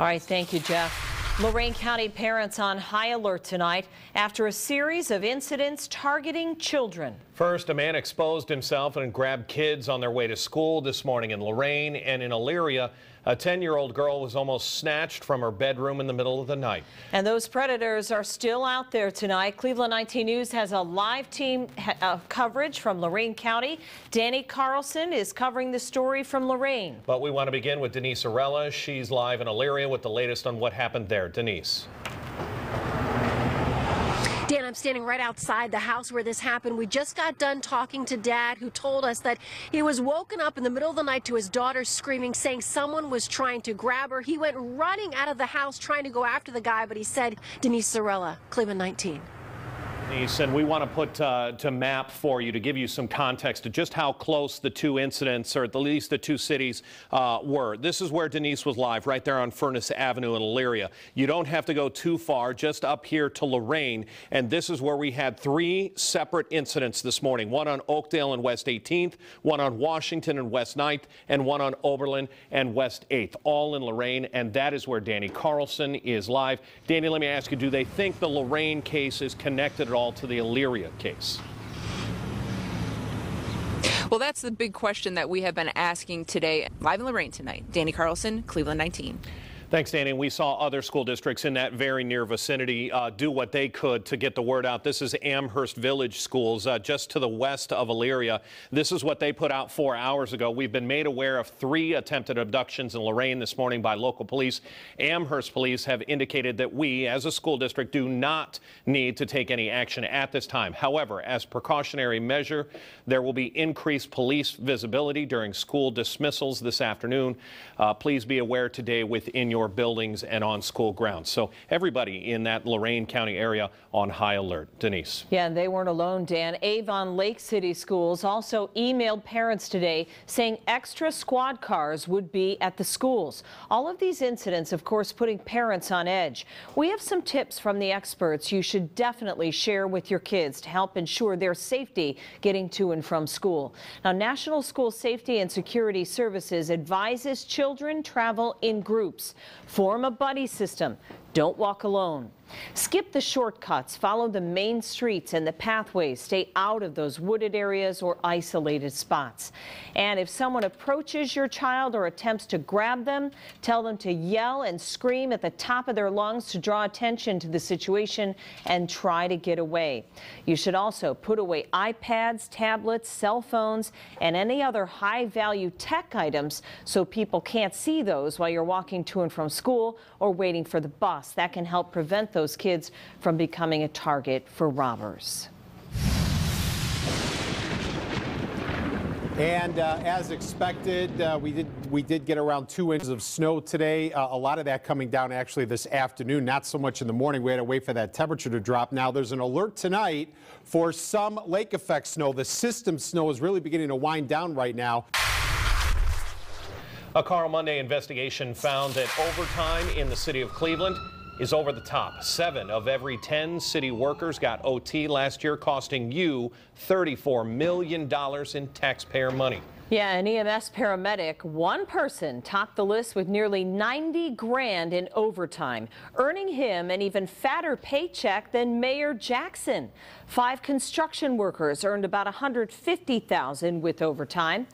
All right, thank you, Jeff. Lorain County parents on high alert tonight after a series of incidents targeting children. First, a man exposed himself and grabbed kids on their way to school this morning in Lorain and in Elyria. A 10-year-old girl was almost snatched from her bedroom in the middle of the night. And those predators are still out there tonight. Cleveland 19 News has a live team uh, coverage from Lorain County. Danny Carlson is covering the story from Lorain. But we want to begin with Denise Arella. She's live in Elyria with the latest on what happened there. Denise. Dan, I'm standing right outside the house where this happened. We just got done talking to dad, who told us that he was woken up in the middle of the night to his daughter screaming, saying someone was trying to grab her. He went running out of the house trying to go after the guy, but he said, Denise Sorella, Cleveland 19 and we want to put uh, to map for you to give you some context to just how close the two incidents, or at least the two cities, uh, were. This is where Denise was live, right there on Furnace Avenue in Elyria. You don't have to go too far, just up here to Lorain, and this is where we had three separate incidents this morning, one on Oakdale and West 18th, one on Washington and West 9th, and one on Oberlin and West 8th, all in Lorain. and that is where Danny Carlson is live. Danny, let me ask you, do they think the Lorain case is connected at all all to the Elyria case? Well, that's the big question that we have been asking today. Live in Lorain tonight. Danny Carlson, Cleveland 19. Thanks, Danny. We saw other school districts in that very near vicinity uh, do what they could to get the word out. This is Amherst Village Schools, uh, just to the west of Elyria. This is what they put out four hours ago. We've been made aware of three attempted abductions in Lorain this morning by local police. Amherst police have indicated that we, as a school district, do not need to take any action at this time. However, as precautionary measure, there will be increased police visibility during school dismissals this afternoon. Uh, please be aware today within your buildings and on school grounds. So everybody in that Lorain County area on high alert. Denise. Yeah, and they weren't alone, Dan. Avon Lake City Schools also emailed parents today saying extra squad cars would be at the schools. All of these incidents, of course, putting parents on edge. We have some tips from the experts you should definitely share with your kids to help ensure their safety getting to and from school. Now, National School Safety and Security Services advises children travel in groups. Form a buddy system. Don't walk alone. Skip the shortcuts, follow the main streets and the pathways, stay out of those wooded areas or isolated spots. And if someone approaches your child or attempts to grab them, tell them to yell and scream at the top of their lungs to draw attention to the situation and try to get away. You should also put away iPads, tablets, cell phones, and any other high value tech items so people can't see those while you're walking to and from school or waiting for the bus. That can help prevent those kids from becoming a target for robbers. And uh, as expected, uh, we did we did get around two inches of snow today. Uh, a lot of that coming down actually this afternoon, not so much in the morning. We had to wait for that temperature to drop. Now there's an alert tonight for some lake effect snow. The system snow is really beginning to wind down right now. A Carl Monday investigation found that overtime in the city of Cleveland is over the top. Seven of every 10 city workers got OT last year, costing you $34 million in taxpayer money. Yeah, an EMS paramedic, one person topped the list with nearly 90 grand in overtime, earning him an even fatter paycheck than Mayor Jackson. Five construction workers earned about 150,000 with overtime.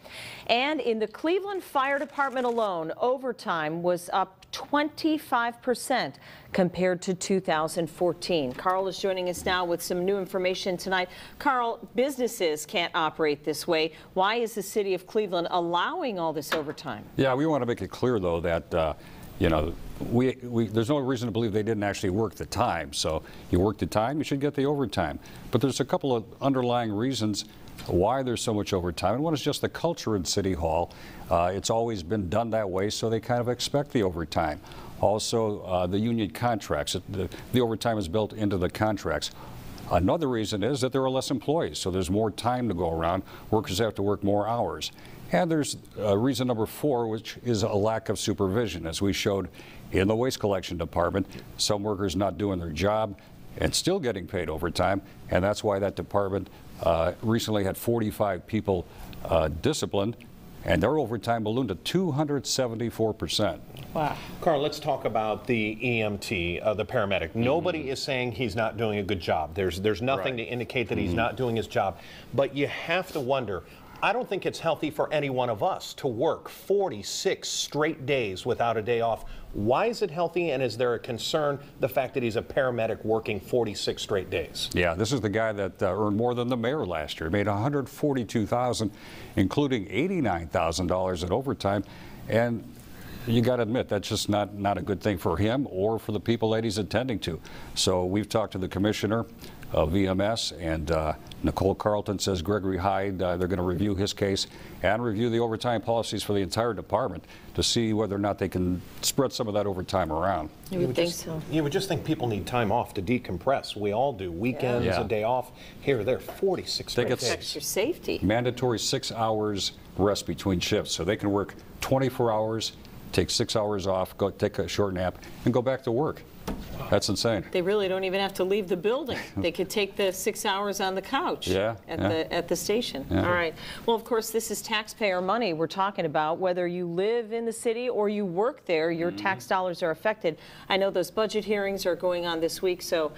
And in the Cleveland Fire Department alone, overtime was up 25% compared to 2014. Carl is joining us now with some new information tonight. Carl, businesses can't operate this way. Why is the city of Cleveland allowing all this overtime? Yeah, we want to make it clear, though, that uh, you know, we, we, there's no reason to believe they didn't actually work the time. So you work the time, you should get the overtime. But there's a couple of underlying reasons why there's so much overtime. And one is just the culture in City Hall. Uh, it's always been done that way, so they kind of expect the overtime. Also, uh, the union contracts. The, the overtime is built into the contracts. Another reason is that there are less employees, so there's more time to go around. Workers have to work more hours. And there's uh, reason number four, which is a lack of supervision. As we showed in the waste collection department, some workers not doing their job and still getting paid overtime, and that's why that department uh, recently had 45 people uh, disciplined and their overtime ballooned to 274%. Wow. Carl, let's talk about the EMT, uh, the paramedic. Nobody is saying he's not doing a good job. There's there's nothing to indicate that he's not doing his job. But you have to wonder. I don't think it's healthy for any one of us to work 46 straight days without a day off. Why is it healthy, and is there a concern the fact that he's a paramedic working 46 straight days? Yeah, this is the guy that uh, earned more than the mayor last year. Made 142,000, including 89,000 dollars in overtime, and you got to admit that's just not not a good thing for him or for the people that he's attending to. So we've talked to the commissioner of EMS, and uh, Nicole Carlton says Gregory Hyde. Uh, they're going to review his case and review the overtime policies for the entire department to see whether or not they can spread some of that overtime around. You would think just, so. You would just think people need time off to decompress. We all do. Weekends, Yeah. a day off. Here, or there, 46 straight it's- days. Extra safety. mandatory six hours rest between shifts. So they can work 24 hours, take six hours off, go take a short nap, and go back to work. That's insane. They really don't even have to leave the building. They could take the six hours on the couch Yeah, at yeah. the at the station. Yeah. All right. Well, of course, this is taxpayer money we're talking about. Whether you live in the city or you work there, your Mm-hmm. tax dollars are affected. I know those budget hearings are going on this week, so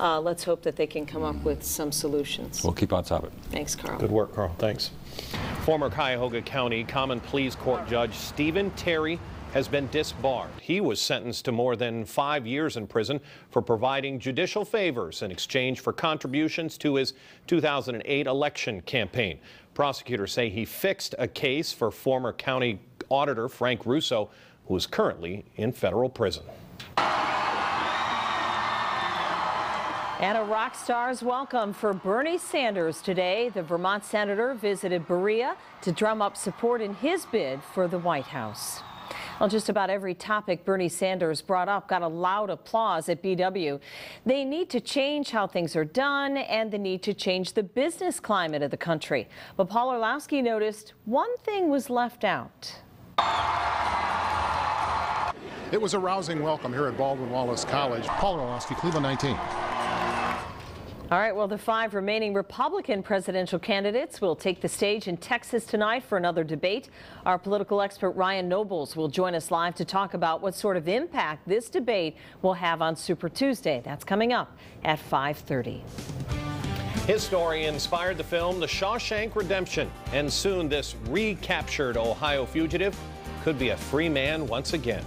uh, let's hope that they can come up with some solutions. We'll keep on top of it. Thanks, Carl. Good work, Carl. Thanks. Former Cuyahoga County Common Pleas Court Judge Steven Terry has been disbarred. He was sentenced to more than five years in prison for providing judicial favors in exchange for contributions to his 2008 election campaign. Prosecutors say he fixed a case for former county auditor Frank Russo, who is currently in federal prison. And a rock star's welcome for Bernie Sanders today. The Vermont senator visited Berea to drum up support in his bid for the White House. Well, just about every topic Bernie Sanders brought up got a loud applause at BW. They need to change how things are done and the need to change the business climate of the country. But Paul Orlowski noticed one thing was left out. It was a rousing welcome here at Baldwin Wallace College. Paul Orlowski, Cleveland 19. All right, well, the five remaining Republican presidential candidates will take the stage in Texas tonight for another debate. Our political expert Ryan Nobles will join us live to talk about what sort of impact this debate will have on Super Tuesday. That's coming up at 5:30. His story inspired the film The Shawshank Redemption, and soon this recaptured Ohio fugitive could be a free man once again.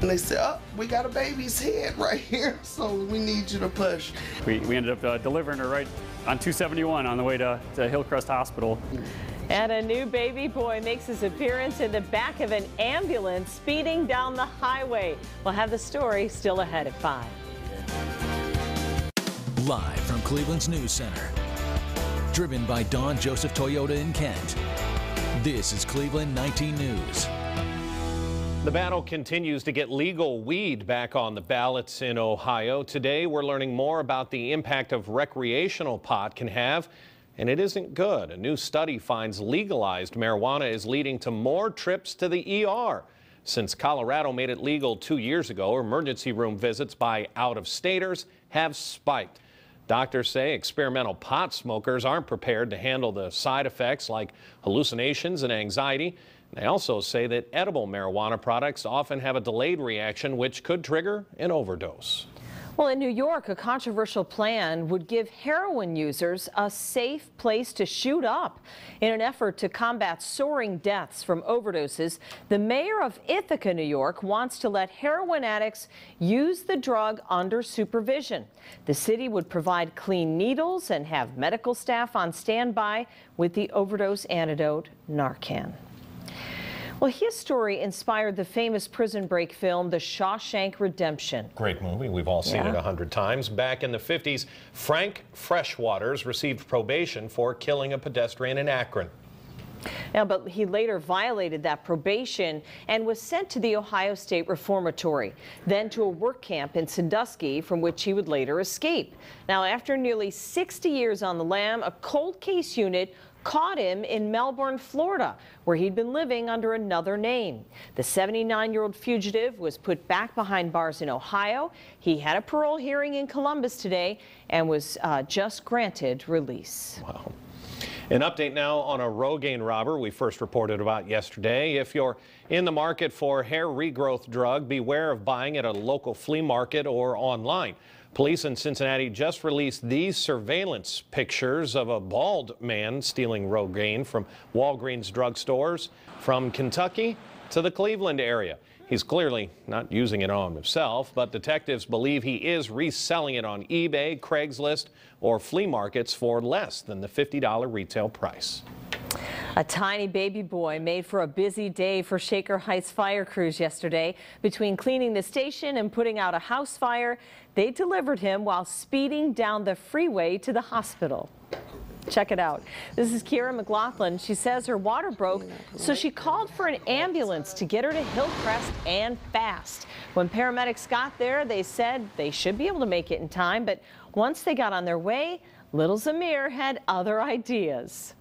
And they said, oh, we got a baby's head right here, so we need you to push. We, we ended up uh, delivering her right on 271 on the way to, to Hillcrest Hospital. And a new baby boy makes his appearance in the back of an ambulance speeding down the highway. We'll have the story still ahead at 5. Live from Cleveland's News Center. Driven by Don Joseph Toyota in Kent. This is Cleveland 19 News. The battle continues to get legal weed back on the ballots in Ohio. Today, we're learning more about the impact of recreational pot can have, and it isn't good. A new study finds legalized marijuana is leading to more trips to the ER. Since Colorado made it legal two years ago, emergency room visits by out-of-staters have spiked. Doctors say experimental pot smokers aren't prepared to handle the side effects like hallucinations and anxiety. They also say that edible marijuana products often have a delayed reaction, which could trigger an overdose. Well, in New York, a controversial plan would give heroin users a safe place to shoot up. In an effort to combat soaring deaths from overdoses, the mayor of Ithaca, New York, wants to let heroin addicts use the drug under supervision. The city would provide clean needles and have medical staff on standby with the overdose antidote Narcan. Well, his story inspired the famous prison break film, The Shawshank Redemption. Great movie. We've all seen Yeah. it a hundred times. Back in the 50s, Frank Freshwaters received probation for killing a pedestrian in Akron. Now, but he later violated that probation and was sent to the Ohio State Reformatory, then to a work camp in Sandusky, from which he would later escape. Now, after nearly 60 years on the lam, a cold case unit caught him in Melbourne, Florida, where he'd been living under another name. The 79-year-old fugitive was put back behind bars in Ohio. He had a parole hearing in Columbus today and was uh, just granted release. Wow. An update now on a Rogaine robber we first reported about yesterday. If you're in the market for hair regrowth drug, beware of buying at a local flea market or online. Police in Cincinnati just released these surveillance pictures of a bald man stealing Rogaine from Walgreens drugstores from Kentucky to the Cleveland area. He's clearly not using it on himself, but detectives believe he is reselling it on eBay, Craigslist, or flea markets for less than the $50 retail price. A tiny baby boy made for a busy day for Shaker Heights fire crews yesterday. Between cleaning the station and putting out a house fire, they delivered him while speeding down the freeway to the hospital. Check it out. This is Kira McLaughlin. She says her water broke, so she called for an ambulance to get her to Hillcrest and fast. When paramedics got there, they said they should be able to make it in time, but once they got on their way, little Zamir had other ideas.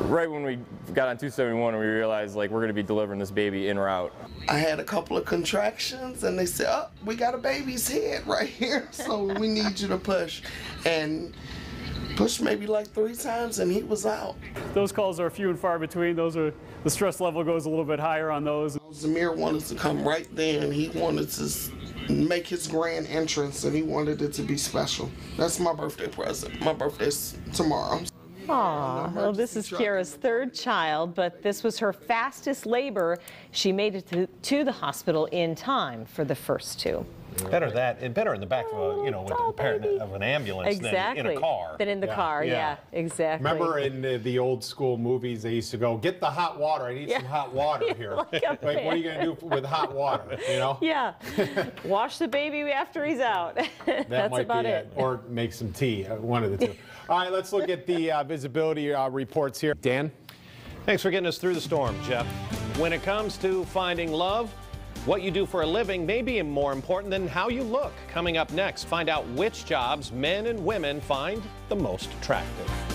Right when we got on 271, we realized like we're going to be delivering this baby en route. I had a couple of contractions and they said, oh, we got a baby's head right here, so we need you to push. And pushed maybe like three times and he was out. Those calls are few and far between. Those are the stress level goes a little bit higher on those. Zamir wanted to come right there and he wanted to make his grand entrance and he wanted it to be special. That's my birthday present. My birthday's tomorrow. Aw, well, this is Kira's third child, but this was her fastest labor. She made it to, to the hospital in time for the first two. Better that, and better in the back of a, you know, with the parent of an ambulance exactly. than in a car. Than in the Yeah. car, yeah. Yeah. exactly. Remember in the, the old school movies, they used to go, get the hot water. I need some hot water here. like a what are you going to do with hot water, you know? Yeah, wash the baby after he's out. That That's might about be it. Or make some tea, uh, one of the two. All right, let's look at the uh, visibility uh, reports here. Dan? Thanks for getting us through the storm, Jeff. When it comes to finding love, what you do for a living may be more important than how you look. Coming up next, find out which jobs men and women find the most attractive.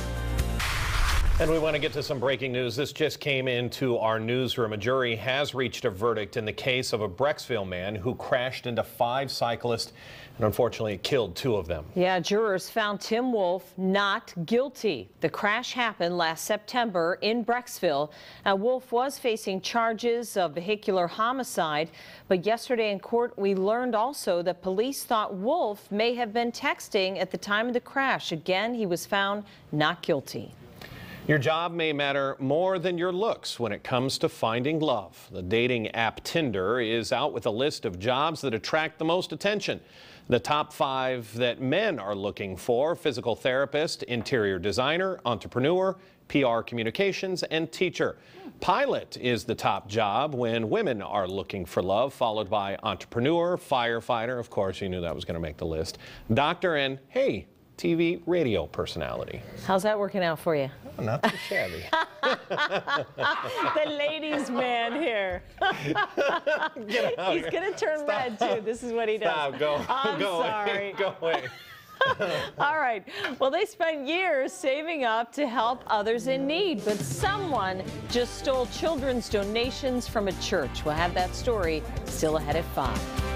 And we want to get to some breaking news. This just came into our newsroom. A jury has reached a verdict in the case of a Brecksville man who crashed into five cyclists and unfortunately killed two of them. Yeah, jurors found Tim Wolf not guilty. The crash happened last September in Brecksville. Now, Wolf was facing charges of vehicular homicide, but yesterday in court, we learned also that police thought Wolf may have been texting at the time of the crash. Again, he was found not guilty. Your job may matter more than your looks when it comes to finding love. The dating app Tinder is out with a list of jobs that attract the most attention. The top five that men are looking for physical therapist, interior designer, entrepreneur, PR communications, and teacher. Pilot is the top job when women are looking for love, followed by entrepreneur, firefighter, of course, you knew that was going to make the list, doctor, and hey, TV radio personality. How's that working out for you? Oh, not too shabby. the ladies' man here. He's going to turn red, too. This is what he does. Stop, go, I'm go sorry. away, go away. All right. Well, they spent years saving up to help others in need, but someone just stole children's donations from a church. We'll have that story still ahead at 5.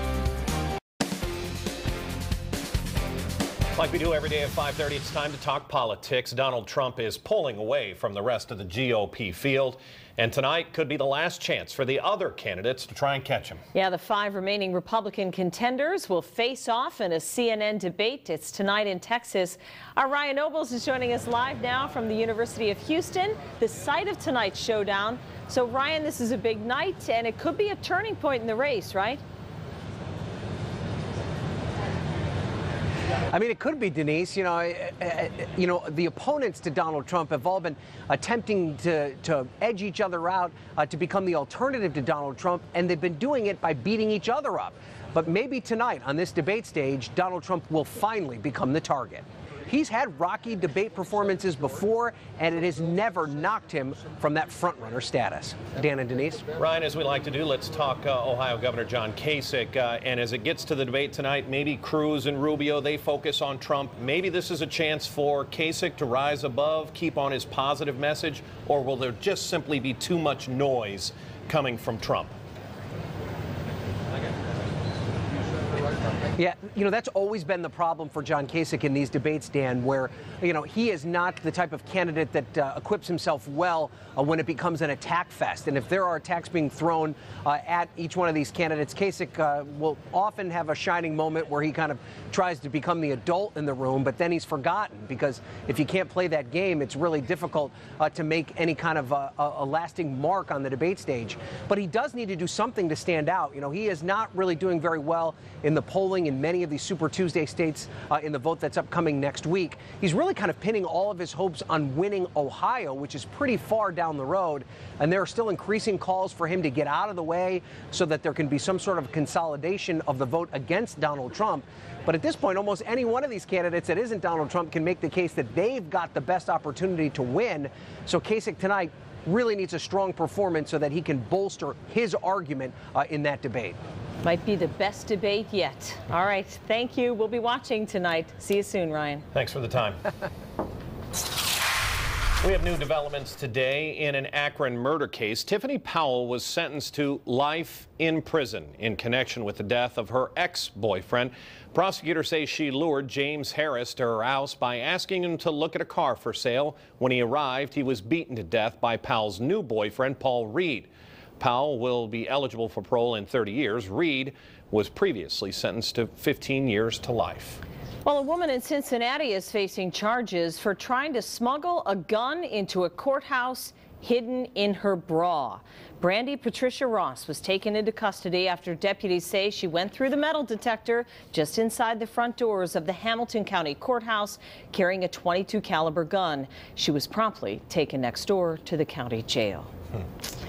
Like we do every day at 5:30, it's time to talk politics. Donald Trump is pulling away from the rest of the GOP field, and tonight could be the last chance for the other candidates to try and catch him. Yeah, the five remaining Republican contenders will face off in a CNN debate. It's tonight in Texas. Our Ryan Nobles is joining us live now from the University of Houston, the site of tonight's showdown. So, Ryan, this is a big night, and it could be a turning point in the race, right? I mean, it could be Denise. You know, uh, you know, the opponents to Donald Trump have all been attempting to, to edge each other out uh, to become the alternative to Donald Trump, and they've been doing it by beating each other up. But maybe tonight on this debate stage, Donald Trump will finally become the target. He's had rocky debate performances before, and it has never knocked him from that frontrunner status. Dan and Denise. Ryan, as we like to do, let's talk uh, Ohio Governor John Kasich. Uh, and as it gets to the debate tonight, maybe Cruz and Rubio, they focus on Trump. Maybe this is a chance for Kasich to rise above, keep on his positive message, or will there just simply be too much noise coming from Trump? Yeah, you know, that's always been the problem for John Kasich in these debates, Dan, where, you know, he is not the type of candidate that uh, equips himself well uh, when it becomes an attack fest. And if there are attacks being thrown uh, at each one of these candidates, Kasich uh, will often have a shining moment where he kind of tries to become the adult in the room, but then he's forgotten because if you can't play that game, it's really difficult uh, to make any kind of a lasting mark on the debate stage. But he does need to do something to stand out. You know, he is not really doing very well in the polling in many of these Super Tuesday states uh, in the vote that's upcoming next week. He's really kind of pinning all of his hopes on winning Ohio, which is pretty far down the road. And there are still increasing calls for him to get out of the way so that there can be some sort of consolidation of the vote against Donald Trump. But at this point, almost any one of these candidates that isn't Donald Trump can make the case that they've got the best opportunity to win. So Kasich tonight really needs a strong performance so that he can bolster his argument uh, in that debate. Might be the best debate yet. All right, thank you. We'll be watching tonight. See you soon, Ryan. Thanks for the time. We have new developments today in an Akron murder case. Tiffany Powell was sentenced to life in prison in connection with the death of her ex-boyfriend. Prosecutors say she lured James Harris to her house by asking him to look at a car for sale. When he arrived, he was beaten to death by Powell's new boyfriend, Paul Reed. Powell will be eligible for parole in 30 years. Reed was previously sentenced to 15 years to life. Well, a woman in Cincinnati is facing charges for trying to smuggle a gun into a courthouse hidden in her bra. Brandy Patricia Ross was taken into custody after deputies say she went through the metal detector just inside the front doors of the Hamilton County Courthouse carrying a 22 caliber gun. She was promptly taken next door to the county jail. Hmm.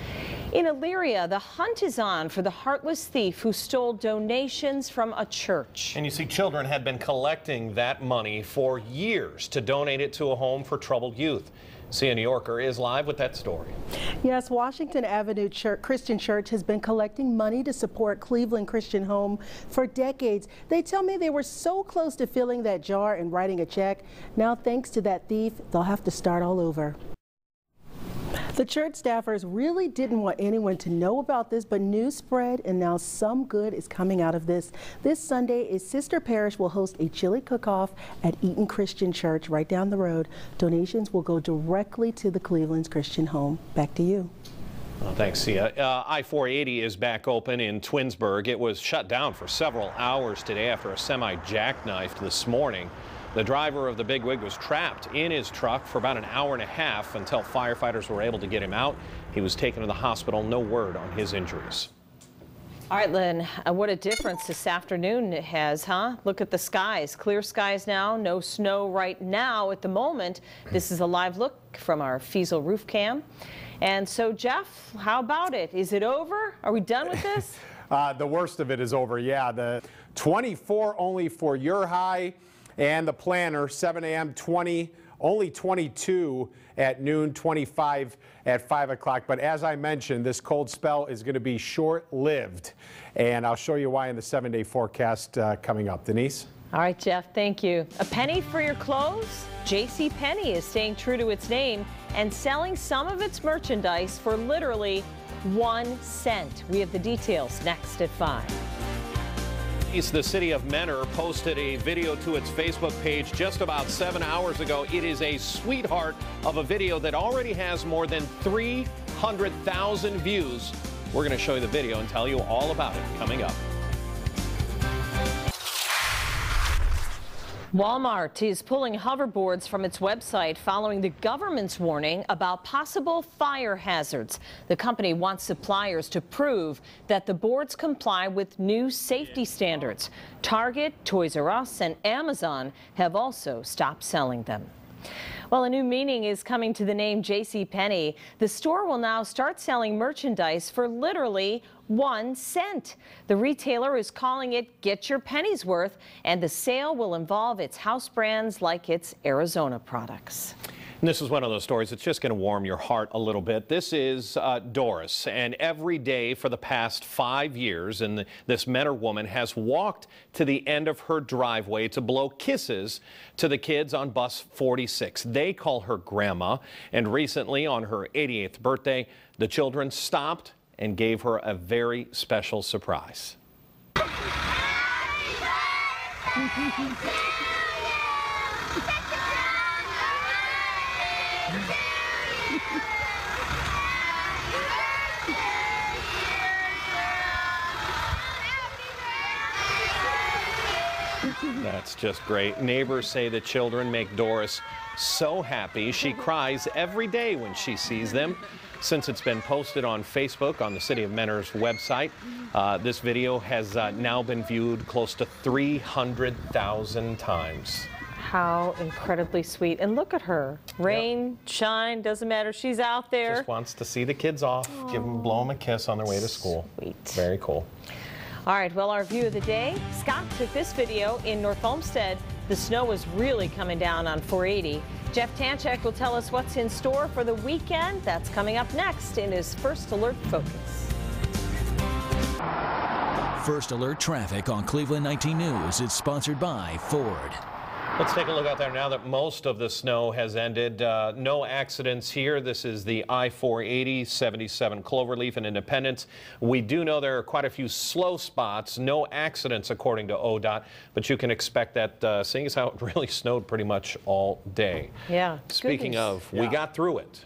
In Elyria, the hunt is on for the heartless thief who stole donations from a church. And you see, children had been collecting that money for years to donate it to a home for troubled youth. Sia Nyorkor is live with that story. Yes, Washington Avenue Church, Christian Church has been collecting money to support Cleveland Christian Home for decades. They tell me they were so close to filling that jar and writing a check. Now, thanks to that thief, they'll have to start all over. The church staffers really didn't want anyone to know about this, but news spread and now some good is coming out of this. This Sunday, a sister parish will host a chili cook-off at Eaton Christian Church right down the road. Donations will go directly to the Cleveland's Christian Home. Back to you. Well, thanks, Sia. Uh, I-480 is back open in Twinsburg. It was shut down for several hours today after a semi jackknifed this morning. The driver of the big wig was trapped in his truck for about an hour and a half until firefighters were able to get him out. He was taken to the hospital. No word on his injuries. All right, Lynn, uh, what a difference this afternoon it has, huh? Look at the skies. Clear skies now, no snow right now at the moment. This is a live look from our Feazel roof cam. And so, Jeff, how about it? Is it over? Are we done with this? uh, the worst of it is over, yeah. The 24 only for your high. And the planner, 7 a.m., 20, only 22 at noon, 25 at 5 o'clock. But as I mentioned, this cold spell is going to be short-lived. And I'll show you why in the seven-day forecast uh, coming up. Denise? All right, Jeff, thank you. A penny for your clothes? J.C. Penney is staying true to its name and selling some of its merchandise for literally one cent. We have the details next at 5. The city of Mentor posted a video to its Facebook page just about seven hours ago. It is a sweetheart of a video that already has more than 300,000 views. We're going to show you the video and tell you all about it coming up. Walmart is pulling hoverboards from its website following the government's warning about possible fire hazards. The company wants suppliers to prove that the boards comply with new safety standards. Target, Toys R Us, and Amazon have also stopped selling them. Well, a new meaning is coming to the name J.C. Penney. The store will now start selling merchandise for literally one cent. The retailer is calling it Get Your Pennies Worth, and the sale will involve its house brands like its Arizona products. And this is one of those stories that's just going to warm your heart a little bit. This is uh, Doris, and every day for the past five years, and this Mentor woman has walked to the end of her driveway to blow kisses to the kids on bus 46. They call her Grandma, and recently on her 88th birthday, the children stopped and gave her a very special surprise. That's just great. Neighbors say the children make Doris so happy she cries every day when she sees them. Since it's been posted on Facebook on the City of Mentor's website, uh, this video has uh, now been viewed close to 300,000 times. How incredibly sweet. And look at her. Rain, shine, doesn't matter. She's out there. Just wants to see the kids off, give them, blow them a kiss on their way to school. Sweet. Very cool. All right, well, our view of the day. Scott took this video in North Olmsted. The snow was really coming down on 480. Jeff Tanchak will tell us what's in store for the weekend. That's coming up next in his First Alert Focus. First Alert Traffic on Cleveland 19 News is sponsored by Ford. Let's take a look out there now that most of the snow has ended. Uh, no accidents here. This is the I-480, 77 Cloverleaf and Independence. We do know there are quite a few slow spots. No accidents according to ODOT, but you can expect that uh, seeing as how it really snowed pretty much all day. Yeah. Speaking goodness. of, we got through it.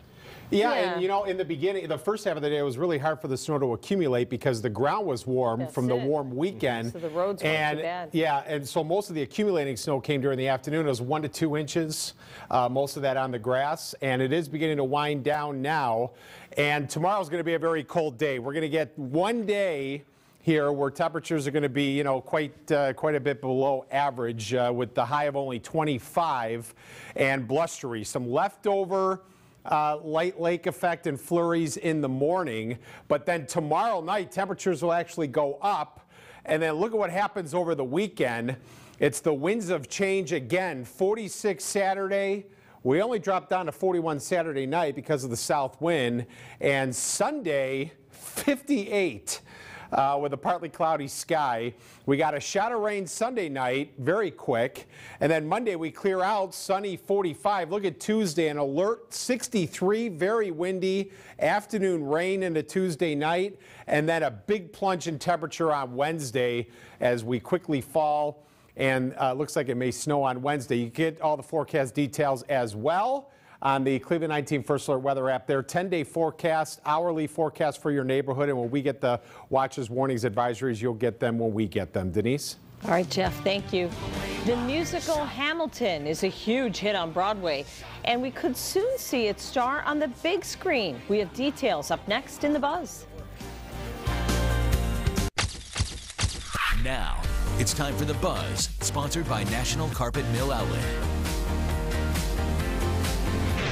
Yeah, Yeah. and you know, in the beginning, the first half of the day, it was really hard for the snow to accumulate because the ground was warm That's from the warm weekend. So the roads and, bad. Yeah, and so most of the accumulating snow came during the afternoon. It was one to two inches, uh, most of that on the grass, and it is beginning to wind down now. And tomorrow's going to be a very cold day. We're going to get one day here where temperatures are going to be, you know, quite uh, quite a bit below average uh, with the high of only 25 and blustery. Some leftover uh, light lake effect and flurries in the morning, but then tomorrow night temperatures will actually go up. And then look at what happens over the weekend. It's the winds of change again. 46 Saturday. We only dropped down to 41 Saturday night because of the south wind. And Sunday, 58 uh, with a partly cloudy sky. We got a shot of rain Sunday night, very quick. And then Monday we clear out, sunny 45. Look at Tuesday, an alert 63, very windy. Afternoon rain into Tuesday night. And then a big plunge in temperature on Wednesday as we quickly fall. And uh, looks like it may snow on Wednesday. You get all the forecast details as well on the Cleveland 19 First Alert weather app there. 10-day forecast, hourly forecast for your neighborhood. And when we get the watches, warnings, advisories, you'll get them when we get them. Denise? All right, Jeff, thank you. The musical Hamilton is a huge hit on Broadway, and we could soon see its star on the big screen. We have details up next in The Buzz. Now, it's time for The Buzz, sponsored by National Carpet Mill Outlet.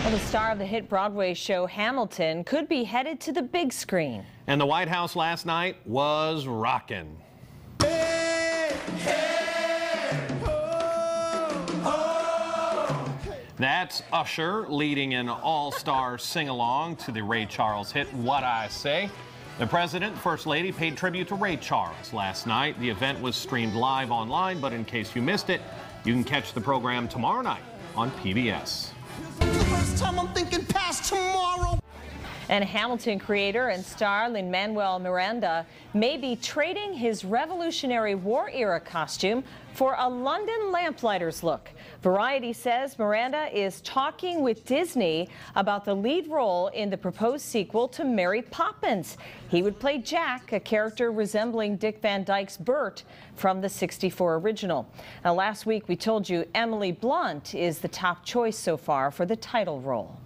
Well, the star of the hit Broadway show Hamilton could be headed to the big screen. And the White House last night was rocking. That's Usher leading an all-star sing-along to the Ray Charles hit What I Say. The President First Lady paid tribute to Ray Charles last night. The event was streamed live online, but in case you missed it, you can catch the program tomorrow night on PBS. Time I'm thinking past tomorrow. And Hamilton creator and star Lin-Manuel Miranda may be trading his Revolutionary War era costume for a London lamplighter's look. Variety says Miranda is talking with Disney about the lead role in the proposed sequel to Mary Poppins. He would play Jack, a character resembling Dick Van Dyke's Bert from the 64 original. Now, last week we told you Emily Blunt is the top choice so far for the title role.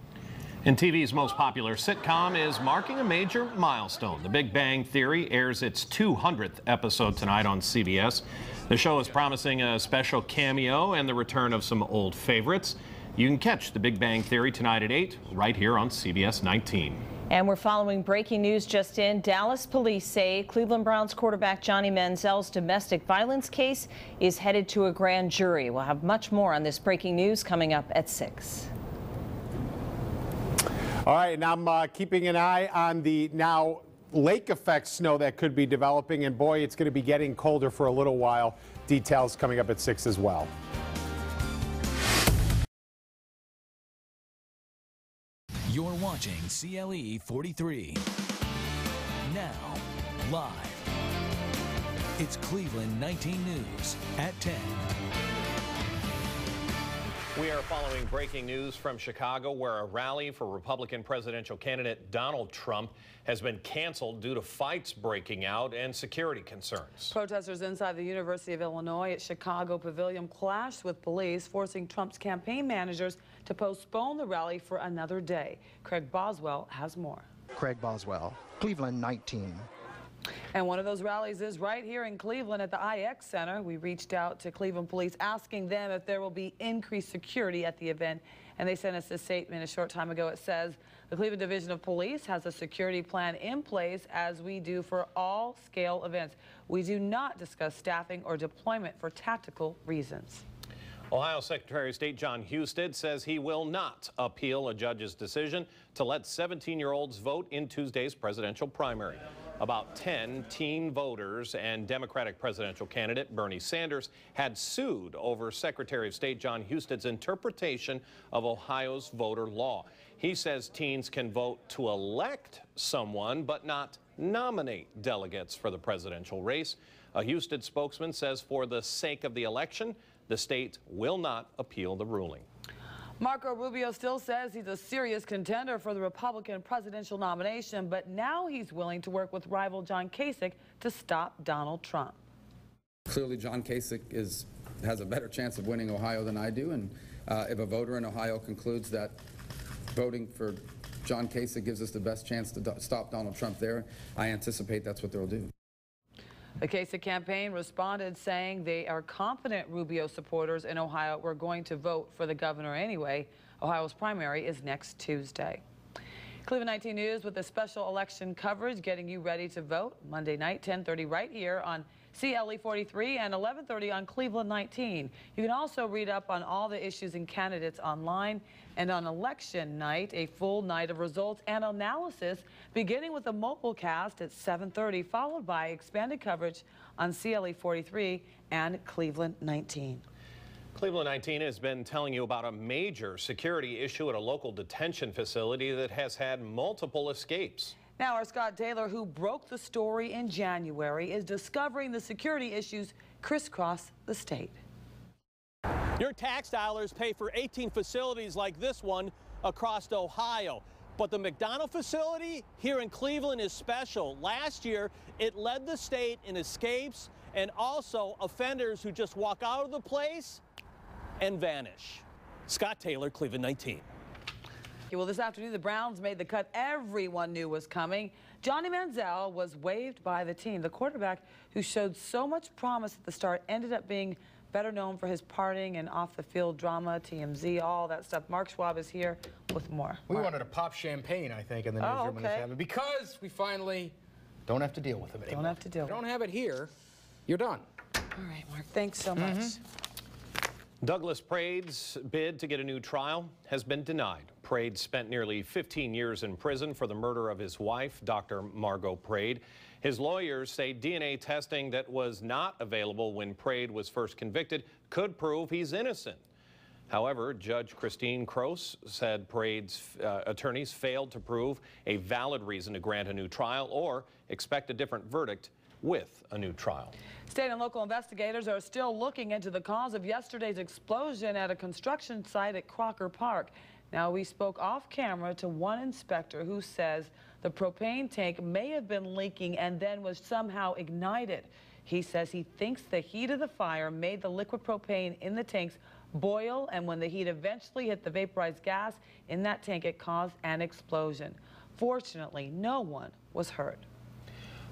And TV's most popular sitcom is marking a major milestone. The Big Bang Theory airs its 200th episode tonight on CBS. The show is promising a special cameo and the return of some old favorites. You can catch The Big Bang Theory tonight at 8, right here on CBS 19. And we're following breaking news just in. Dallas police say Cleveland Browns quarterback Johnny Manziel's domestic violence case is headed to a grand jury. We'll have much more on this breaking news coming up at 6. All right, and I'm uh, keeping an eye on the now lake effect snow that could be developing. And boy, it's going to be getting colder for a little while. Details coming up at 6 as well. You're watching CLE 43. Now, live. It's Cleveland 19 News at 10. We are following breaking news from Chicago where a rally for Republican presidential candidate Donald Trump has been canceled due to fights breaking out and security concerns. Protesters inside the University of Illinois at Chicago Pavilion clashed with police, forcing Trump's campaign managers to postpone the rally for another day. Craig Boswell has more. Craig Boswell, Cleveland 19. And one of those rallies is right here in Cleveland at the IX Center. We reached out to Cleveland police asking them if there will be increased security at the event. And they sent us a statement a short time ago. It says the Cleveland Division of Police has a security plan in place as we do for all scale events. We do not discuss staffing or deployment for tactical reasons. Ohio Secretary of State John Husted says he will not appeal a judge's decision to let 17-year-olds vote in Tuesday's presidential primary. About 10 teen voters and Democratic presidential candidate Bernie Sanders had sued over Secretary of State John Husted's interpretation of Ohio's voter law. He says teens can vote to elect someone, but not nominate delegates for the presidential race. A Husted spokesman says for the sake of the election, the state will not appeal the ruling. Marco Rubio still says he's a serious contender for the Republican presidential nomination, but now he's willing to work with rival John Kasich to stop Donald Trump. Clearly, John Kasich is, has a better chance of winning Ohio than I do, and uh, if a voter in Ohio concludes that voting for John Kasich gives us the best chance to do stop Donald Trump there, I anticipate that's what they'll do. The Kasich campaign responded saying they are confident Rubio supporters in Ohio were going to vote for the governor anyway. Ohio's primary is next Tuesday. Cleveland 19 News with the special election coverage getting you ready to vote Monday night 10:30 right here on CLE 43 and 11:30 on Cleveland 19. You can also read up on all the issues and candidates online and on election night a full night of results and analysis beginning with a mobile cast at 7:30 followed by expanded coverage on CLE 43 and Cleveland 19. Cleveland 19 has been telling you about a major security issue at a local detention facility that has had multiple escapes. Now, our Scott Taylor, who broke the story in January, is discovering the security issues crisscross the state. Your tax dollars pay for 18 facilities like this one across Ohio. But the McDonald facility here in Cleveland is special. Last year, it led the state in escapes and also offenders who just walk out of the place and vanish. Scott Taylor, Cleveland 19. Well, this afternoon, the Browns made the cut everyone knew was coming. Johnny Manziel was waived by the team. The quarterback who showed so much promise at the start ended up being better known for his partying and off-the-field drama, TMZ, all that stuff. Mark Schwab is here with more. We Mark. wanted to pop champagne, I think, in the Oh, newsroom when this happened because we finally don't have to deal with it anymore. Don't have to deal don't have it here, you're done. All right, Mark, thanks so much. Mm-hmm. Douglas Prade's bid to get a new trial has been denied. Prade spent nearly 15 years in prison for the murder of his wife, Dr. Margo Prade. His lawyers say DNA testing that was not available when Prade was first convicted could prove he's innocent. However, Judge Christine Croce said Prade's uh, attorneys failed to prove a valid reason to grant a new trial or expect a different verdict with a new trial. State and local investigators are still looking into the cause of yesterday's explosion at a construction site at Crocker Park. Now, we spoke off camera to one inspector who says the propane tank may have been leaking and then was somehow ignited. He says he thinks the heat of the fire made the liquid propane in the tanks boil, and when the heat eventually hit the vaporized gas in that tank, it caused an explosion. Fortunately, no one was hurt.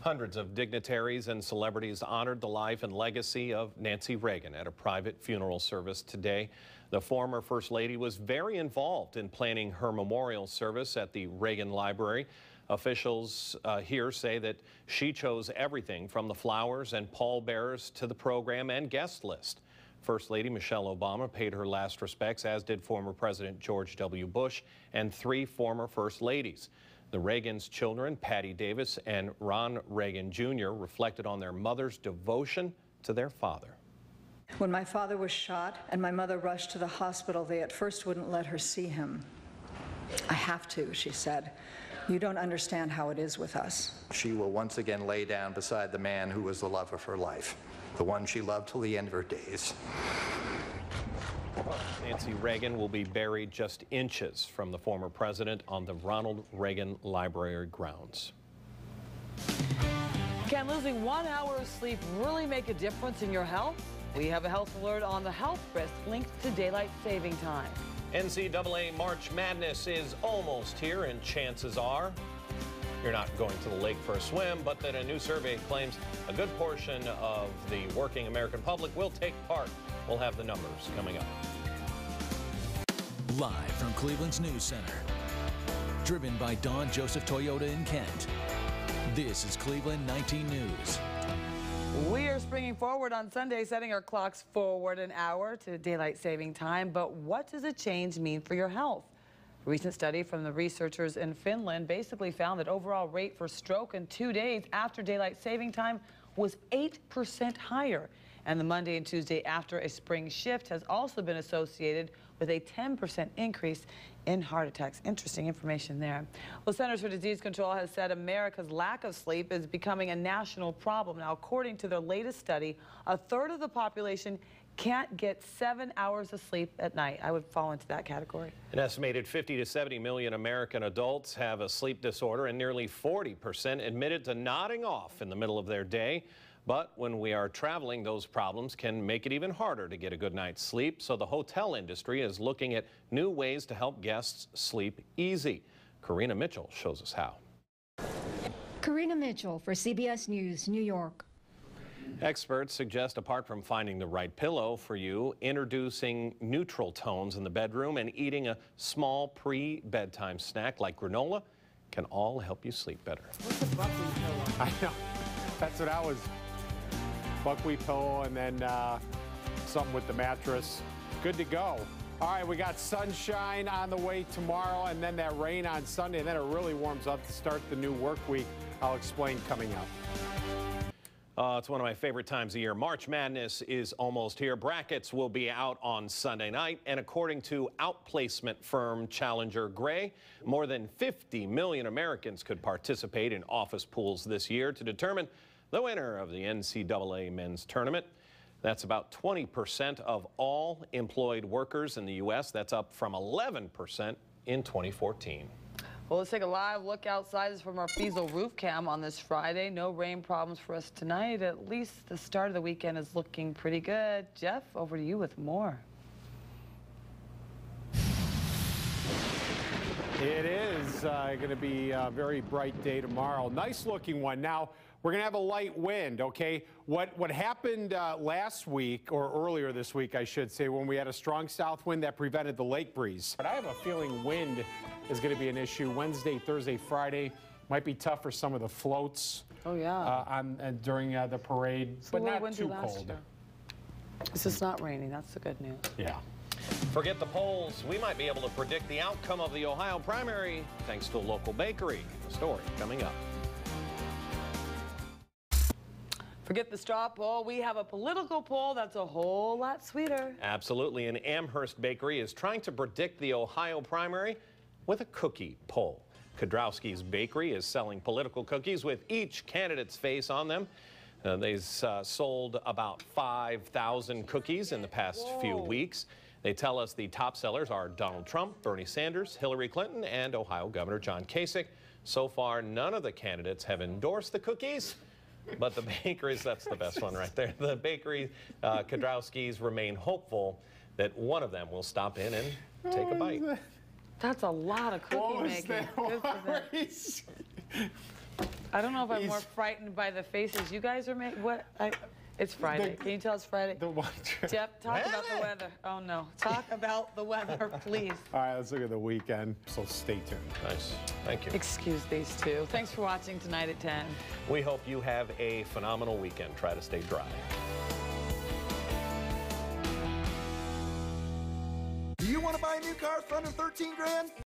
Hundreds of dignitaries and celebrities honored the life and legacy of Nancy Reagan at a private funeral service today. The former First Lady was very involved in planning her memorial service at the Reagan Library. Officials uh, here say that she chose everything from the flowers and pallbearers to the program and guest list. First Lady Michelle Obama paid her last respects, as did former President George W. Bush and three former First Ladies. The Reagan's children, Patti Davis and Ron Reagan Jr., reflected on their mother's devotion to their father. When my father was shot and my mother rushed to the hospital, they at first wouldn't let her see him. I have to, she said. You don't understand how it is with us. She will once again lay down beside the man who was the love of her life, the one she loved till the end of her days. Nancy Reagan will be buried just inches from the former president on the Ronald Reagan Library grounds. Can losing one hour of sleep really make a difference in your health? We have a health alert on the health risk linked to daylight saving time. NCAA March Madness is almost here, and chances are you're not going to the lake for a swim, but that a new survey claims a good portion of the working American public will take part. We'll have the numbers coming up. Live from Cleveland's News Center. Driven by Don Joseph Toyota in Kent. This is Cleveland 19 News. We are springing forward on Sunday, setting our clocks forward an hour to daylight saving time. But what does a change mean for your health? A recent study from the researchers in Finland basically found that overall rate for stroke in two days after daylight saving time was 8% higher. And the Monday and Tuesday after a spring shift has also been associated with a 10% increase in heart attacks. Interesting information there. Well, Centers for Disease Control has said America's lack of sleep is becoming a national problem. Now, according to their latest study, a third of the population can't get seven hours of sleep at night. I would fall into that category. An estimated 50 to 70 million American adults have a sleep disorder, and nearly 40% admitted to nodding off in the middle of their day. But when we are traveling, those problems can make it even harder to get a good night's sleep. So the hotel industry is looking at new ways to help guests sleep easy. Karina Mitchell shows us how. Karina Mitchell for CBS News, New York. Experts suggest apart from finding the right pillow for you, introducing neutral tones in the bedroom and eating a small pre-bedtime snack like granola can all help you sleep better. I know. That's what I was. Buckwheat pillow and then uh, something with the mattress. Good to go. All right, we got sunshine on the way tomorrow and then that rain on Sunday, and then it really warms up to start the new work week. I'll explain coming up. Uh, it's one of my favorite times of year. March Madness is almost here. Brackets will be out on Sunday night, and according to outplacement firm Challenger Gray, more than 50 million Americans could participate in office pools this year to determine the winner of the NCAA men's tournament. That's about 20% of all employed workers in the U.S. That's up from 11% in 2014. Well, let's take a live look outside. This is from our Feazel roof cam on this Friday. No rain problems for us tonight. At least the start of the weekend is looking pretty good. Jeff, over to you with more. It is uh, going to be a very bright day tomorrow. Nice looking one. Now, we're going to have a light wind, okay? What, what happened uh, last week, or earlier this week, I should say, when we had a strong south wind that prevented the lake breeze. But I have a feeling wind is going to be an issue Wednesday, Thursday, Friday. Might be tough for some of the floats. Oh, yeah. Uh, on, uh, during uh, the parade, It's but not too cold. year. It's just not raining. That's the good news. Yeah. Forget the polls. We might be able to predict the outcome of the Ohio primary thanks to a local bakery. The story coming up. Forget the straw poll. We have a political poll that's a whole lot sweeter. Absolutely. And Amherst Bakery is trying to predict the Ohio primary with a cookie poll. Kiedrowski's Bakery is selling political cookies with each candidate's face on them. Uh, they've uh, sold about 5,000 cookies in the past few weeks. They tell us the top sellers are Donald Trump, Bernie Sanders, Hillary Clinton, and Ohio Governor John Kasich. So far, none of the candidates have endorsed the cookies. But the bakeries, that's the best one right there. The bakery, uh, Kiedrowski's, remain hopeful that one of them will stop in and take a bite. That's a lot of cookie What was making. that, Good for them. I don't know if I'm more frightened by the faces you guys are making. What? I, it's Friday. Can you tell it's Friday? The one. Jeff, talk about the weather. Oh no, talk about the weather, please. All right, let's look at the weekend. So stay tuned. Nice. Thank you. Excuse these two. Thanks for watching tonight at 10. We hope you have a phenomenal weekend. Try to stay dry. Do you want to buy a new car for under 13 grand?